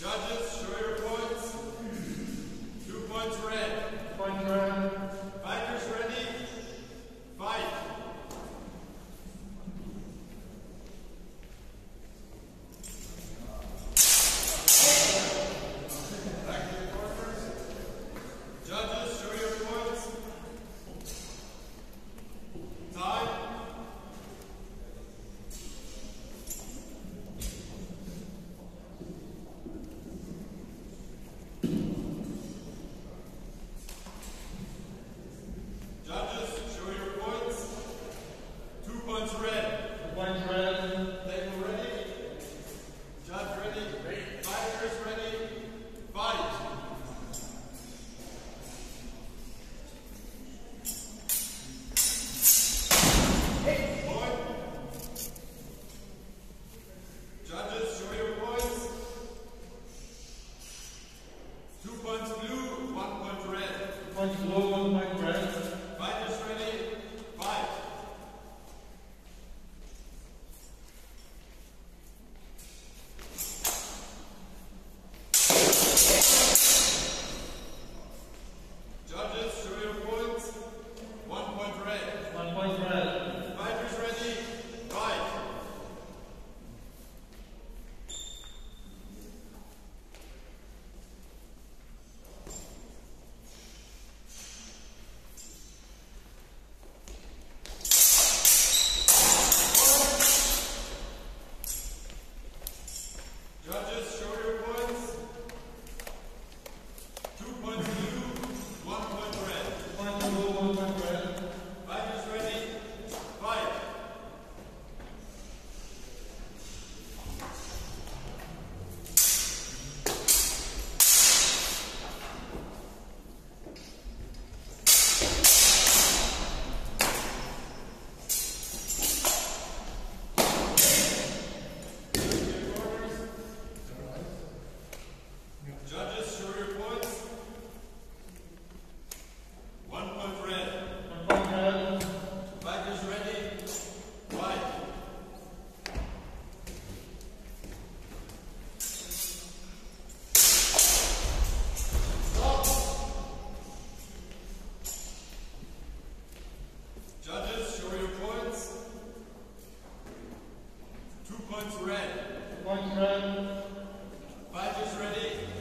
Judges, show your points. Two points red. Point red. Lord, my breath. Points red. Points red. Badges ready.